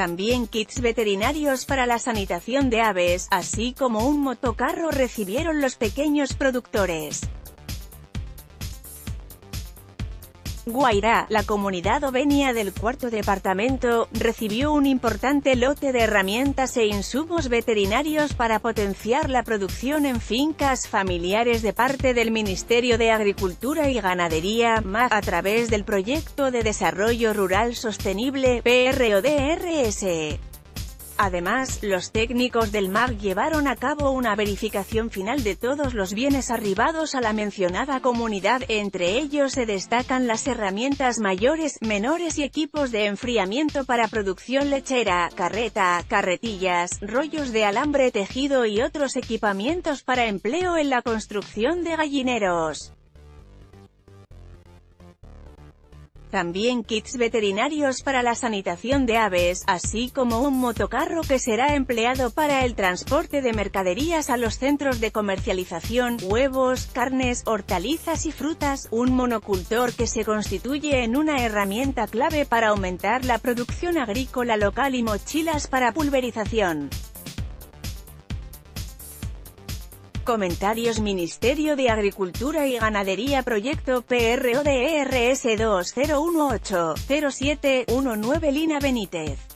También kits veterinarios para la sanitación de aves, así como un motocarro recibieron los pequeños productores. Guairá, la comunidad ovenia del cuarto departamento, recibió un importante lote de herramientas e insumos veterinarios para potenciar la producción en fincas familiares de parte del Ministerio de Agricultura y Ganadería, MAG, a través del Proyecto de Desarrollo Rural Sostenible, PRODRS. Además, los técnicos del MAG llevaron a cabo una verificación final de todos los bienes arribados a la mencionada comunidad, entre ellos se destacan las herramientas mayores, menores y equipos de enfriamiento para producción lechera, carreta, carretillas, rollos de alambre tejido y otros equipamientos para empleo en la construcción de gallineros. También kits veterinarios para la sanitación de aves, así como un motocarro que será empleado para el transporte de mercaderías a los centros de comercialización, huevos, carnes, hortalizas y frutas, un monocultor que se constituye en una herramienta clave para aumentar la producción agrícola local y mochilas para pulverización. Comentarios Ministerio de Agricultura y Ganadería Proyecto PRODRS 2018 0719 Lina Benítez